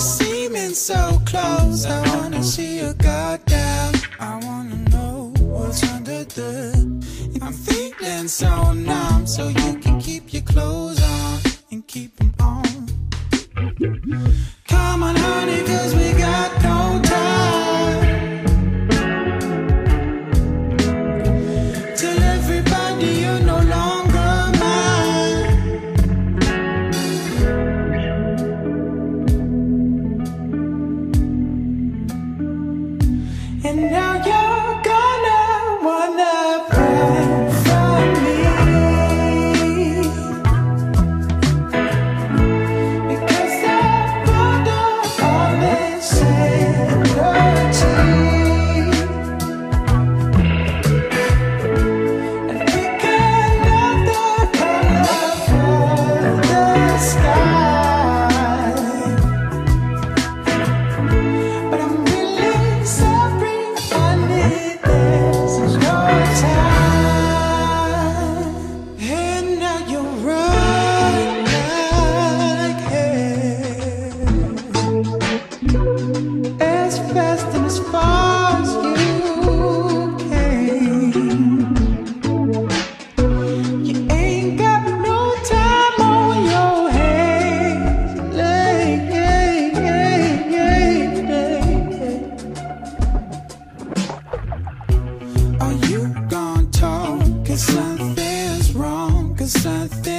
you're seeming so close. I wanna see your goddamn. down. I wanna know what's under the. I'm feeling so numb, so you can keep your clothes. And now you're gone. Cause something's wrong, cause something